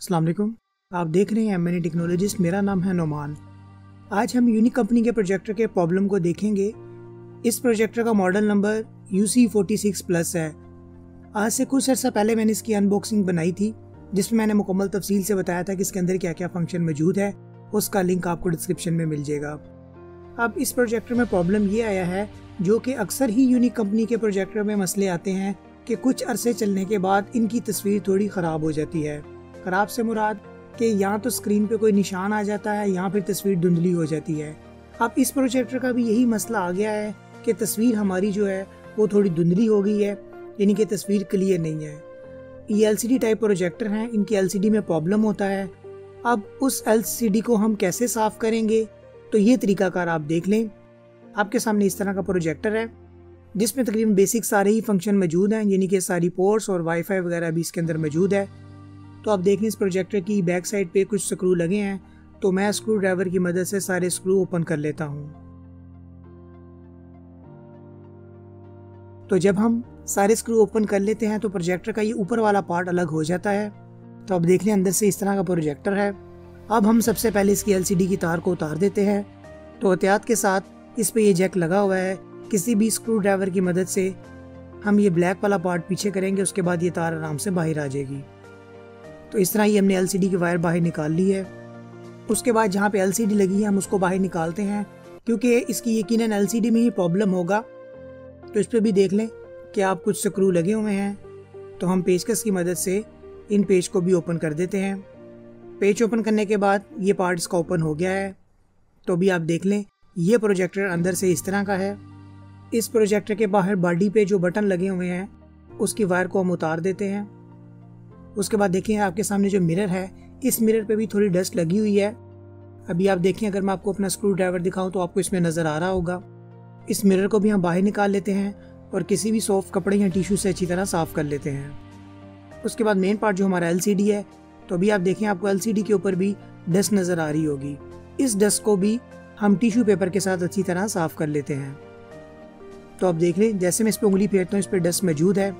वालेकुम आप देख रहे हैं एम टेक्नोलॉजिस्ट मेरा नाम है नोमान आज हम यूनिक कंपनी के प्रोजेक्टर के प्रॉब्लम को देखेंगे। इस प्रोजेक्टर का model number U C forty six plus है। आज से कुछ अर्सा पहले मैंने इसकी अनबॉक्सिंग बनाई थी, जिसमें मैंने मुकम्मल तफसील से बताया था कि इसके अंदर क्या क्या फ़ंक्शन मौजूद है। उसका लिंक आपको डिस्क्रिप्शन में मिल जाएगा। अब इस प्रोजेक्टर में प्रॉब्लम ये आया है, जो कि अक्सर ही यूनिक कंपनी के प्रोजेक्टर में मसले आते हैं कि कुछ अरसे चलने के बाद इनकी तस्वीर थोड़ी ख़राब हो जाती है। ख़राब से मुराद कि यहाँ तो स्क्रीन पे कोई निशान आ जाता है यहाँ फिर तस्वीर धुंधली हो जाती है। अब इस प्रोजेक्टर का भी यही मसला आ गया है कि तस्वीर हमारी जो है, वो थोड़ी धुंधली हो गई है, यानी कि तस्वीर क्लियर नहीं है। ये एल टाइप प्रोजेक्टर हैं, इनकी एलसीडी में प्रॉब्लम होता है। अब उस एलसीडी को हम कैसे साफ़ करेंगे? तो ये तरीकाकार आप देख लें। आपके सामने इस तरह का प्रोजेक्टर है, जिसमें तकरीबन बेसिक सारे ही फ़ंक्शन मौजूद हैं, यानी कि सारी पोर्ट्स और वाईफाई वगैरह भी इसके अंदर मौजूद है। तो आप देख देखें इस प्रोजेक्टर की बैक साइड पे कुछ स्क्रू लगे हैं तो मैं स्क्रू ड्राइवर की मदद से सारे स्क्रू ओपन कर लेता हूँ। तो जब हम सारे स्क्रू ओपन कर लेते हैं तो प्रोजेक्टर का ये ऊपर वाला पार्ट अलग हो जाता है। तो अब देख लें अंदर से इस तरह का प्रोजेक्टर है। अब हम सबसे पहले इसकी एलसीडी की तार को उतार देते हैं। तो एहतियात के साथ इस पे ये जैक लगा हुआ है। किसी भी स्क्रू ड्राइवर की मदद से हम ये ब्लैक वाला पार्ट पीछे करेंगे, उसके बाद ये तार आराम से बाहर आ जाएगी। तो इस तरह ही हमने एलसीडी की वायर बाहर निकाल ली है। उसके बाद जहाँ पे एलसीडी लगी है, हम उसको बाहर निकालते हैं, क्योंकि इसकी यकीनन एलसीडी में ही प्रॉब्लम होगा। तो इस पर भी देख लें कि आप कुछ स्क्रू लगे हुए हैं। तो हम पेचकस की मदद से इन पेज को भी ओपन कर देते हैं। पेज ओपन करने के बाद ये पार्ट इसका ओपन हो गया है। तो भी आप देख लें, ये प्रोजेक्टर अंदर से इस तरह का है। इस प्रोजेक्टर के बाहर बॉडी पे जो बटन लगे हुए हैं, उसकी वायर को हम उतार देते हैं। उसके बाद देखें आपके सामने जो मिरर है, इस मिरर पे भी थोड़ी डस्ट लगी हुई है। अभी आप देखें अगर मैं आपको अपना स्क्रू ड्राइवर दिखाऊँ तो आपको इसमें नज़र आ रहा होगा। इस मिरर को भी हम बाहर निकाल लेते हैं और किसी भी सॉफ्ट कपड़े या टिश्यू से अच्छी तरह साफ़ कर लेते हैं। उसके बाद मेन पार्ट जो हमारा एलसीडी है तो अभी आप देखें आपको एलसीडी के ऊपर भी डस्ट नज़र आ रही होगी। इस डस्ट को भी हम टिश्यू पेपर के साथ अच्छी तरह साफ़ कर लेते हैं। तो आप देख लें, जैसे मैं इस पर उंगली फेरता हूँ, इस पर डस्ट मौजूद है।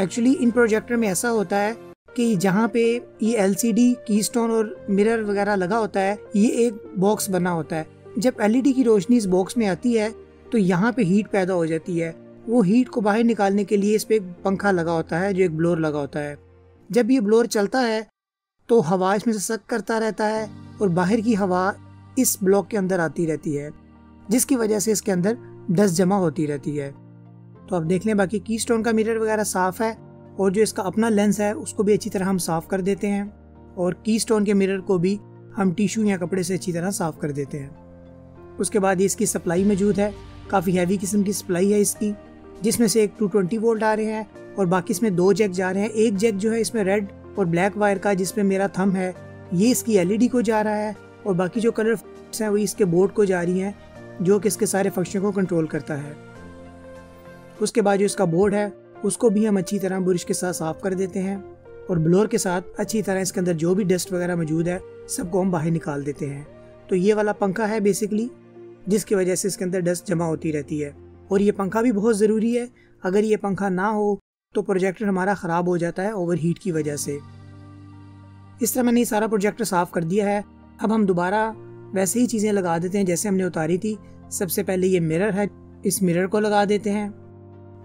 एक्चुअली इन प्रोजेक्टर में ऐसा होता है कि जहाँ पे ये एल सी डी की स्टोन और मिरर वगैरह लगा होता है, ये एक बॉक्स बना होता है। जब एल ई डी की रोशनी इस बॉक्स में आती है तो यहाँ पे हीट पैदा हो जाती है। वो हीट को बाहर निकालने के लिए इस पे एक पंखा लगा होता है, जो एक ब्लोर लगा होता है। जब ये ब्लोर चलता है तो हवा इसमें से सक करता रहता है और बाहर की हवा इस ब्लॉक के अंदर आती रहती है, जिसकी वजह से इसके अंदर डस्ट जमा होती रहती है। तो आप देख लें, बाकी की स्टोन का मिरर वगैरह साफ़ है और जो इसका अपना लेंस है, उसको भी अच्छी तरह हम साफ़ कर देते हैं और की स्टोन के मिरर को भी हम टिश्यू या कपड़े से अच्छी तरह साफ़ कर देते हैं। उसके बाद ये इसकी सप्लाई मौजूद है, काफ़ी हैवी किस्म की सप्लाई है इसकी, जिसमें से एक टू ट्वेंटी वोल्ट आ रहे हैं और बाकी इसमें दो जैक जा रहे हैं। एक जैक जो है इसमें रेड और ब्लैक वायर का, जिसमें मेरा थम है, ये इसकी एलईडी को जा रहा है और बाकी जो कलर हैं, वो इसके बोर्ड को जा रही हैं, जो कि इसके सारे फ़ंक्शन को कंट्रोल करता है। उसके बाद जो इसका बोर्ड है, उसको भी हम अच्छी तरह बुरश के साथ साफ़ कर देते हैं और ब्लोर के साथ अच्छी तरह इसके अंदर जो भी डस्ट वगैरह मौजूद है, सबको हम बाहर निकाल देते हैं। तो ये वाला पंखा है बेसिकली जिसकी वजह से इसके अंदर डस्ट जमा होती रहती है। और ये पंखा भी बहुत ज़रूरी है, अगर ये पंखा ना हो तो प्रोजेक्टर हमारा ख़राब हो जाता है ओवर हीट की वजह से। इस तरह मैंने ये सारा प्रोजेक्टर साफ़ कर दिया है। अब हम दोबारा वैसे ही चीज़ें लगा देते हैं, जैसे हमने उतारी थी। सबसे पहले ये मिरर है, इस मिरर को लगा देते हैं।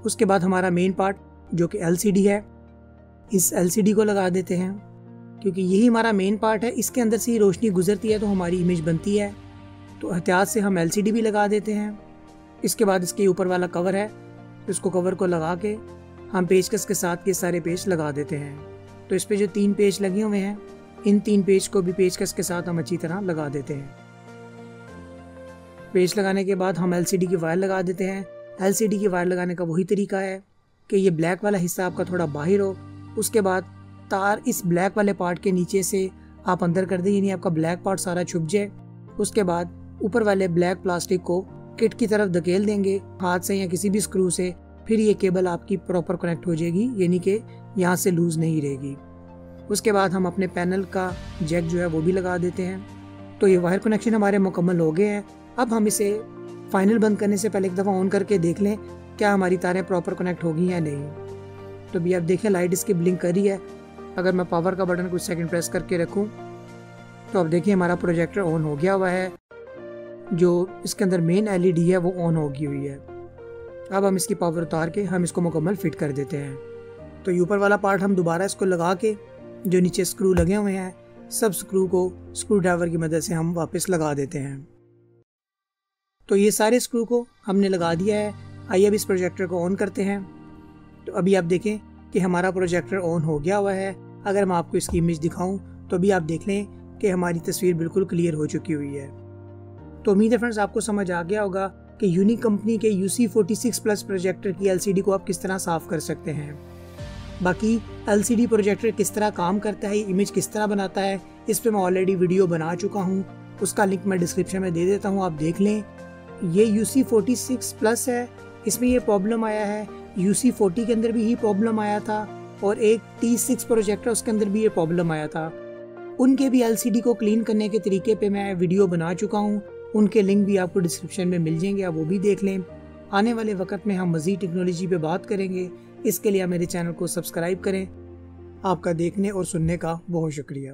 उसके बाद हमारा मेन पार्ट जो कि एलसीडी है, इस एलसीडी को लगा देते हैं। क्योंकि यही हमारा मेन पार्ट है, इसके अंदर से ही रोशनी गुजरती है तो हमारी इमेज बनती है। तो एहतियात से हम एलसीडी भी लगा देते हैं। इसके बाद इसके ऊपर वाला कवर है इसको कवर को लगा के हम पेचकस के साथ ये सारे पेज लगा देते हैं। तो इस पे जो तीन पेज लगे हुए हैं, इन तीन पेज को भी पेचकस के साथ हम अच्छी तरह लगा देते हैं। पेज लगाने के बाद हम एलसीडी की वायर लगा देते हैं। एल की वायर लगाने का वही तरीका है कि ये ब्लैक वाला हिस्सा आपका थोड़ा बाहर हो। उसके बाद तार इस ब्लैक वाले पार्ट के नीचे से आप अंदर कर दें, यानी आपका ब्लैक पार्ट सारा छुप जाए। उसके बाद ऊपर वाले ब्लैक प्लास्टिक को किट की तरफ़ धकेल देंगे, हाथ से या किसी भी स्क्रू से, फिर ये केबल आपकी प्रॉपर कनेक्ट हो जाएगी, यानी कि यहाँ से लूज नहीं रहेगी। उसके बाद हम अपने पैनल का जैक जो है वो भी लगा देते हैं। तो ये वायर कनेक्शन हमारे मुकम्मल हो गए हैं। अब हम इसे फाइनल बंद करने से पहले एक दफ़ा ऑन करके देख लें क्या हमारी तारें प्रॉपर कनेक्ट होगी या नहीं। तो भी अब देखें लाइट इसकी ब्लिंक करी है। अगर मैं पावर का बटन कुछ सेकंड प्रेस करके रखूँ तो अब देखिए हमारा प्रोजेक्टर ऑन हो गया हुआ है। जो इसके अंदर मेन एलईडी है, वो ऑन हो गई हुई है। अब हम इसकी पावर उतार के हम इसको मुकम्मल फिट कर देते हैं। तो ऊपर वाला पार्ट हम दोबारा इसको लगा के, जो नीचे स्क्रू लगे हुए हैं, सब स्क्रू को स्क्रू ड्राइवर की मदद से हम वापस लगा देते हैं। तो ये सारे स्क्रू को हमने लगा दिया है। आइए अब इस प्रोजेक्टर को ऑन करते हैं। तो अभी आप देखें कि हमारा प्रोजेक्टर ऑन हो गया हुआ है। अगर मैं आपको इसकी इमेज दिखाऊँ तो अभी आप देख लें कि हमारी तस्वीर बिल्कुल क्लियर हो चुकी हुई है। तो उम्मीद है फ्रेंड्स आपको समझ आ गया होगा कि यूनिक कंपनी के U C forty six plus projector की एलसीडी को आप किस तरह साफ़ कर सकते हैं। बाकी एलसीडी प्रोजेक्टर किस तरह काम करता है इमेज किस तरह बनाता है, इस पर मैं ऑलरेडी वीडियो बना चुका हूँ। उसका लिंक मैं डिस्क्रिप्शन में दे देता हूँ, आप देख लें। ये U C forty six plus है। इसमें ये प्रॉब्लम आया है। यू सी फोर्टी के अंदर भी ही प्रॉब्लम आया था और एक टी सिक्स प्रोजेक्टर उसके अंदर भी ये प्रॉब्लम आया था। उनके भी LCD को क्लीन करने के तरीके पे मैं वीडियो बना चुका हूँ। उनके लिंक भी आपको डिस्क्रिप्शन में मिल जाएँगे, आप वो भी देख लें। आने वाले वक्त में हम मज़ीद टेक्नोलॉजी पे बात करेंगे। इसके लिए आप मेरे चैनल को सब्सक्राइब करें। आपका देखने और सुनने का बहुत शुक्रिया।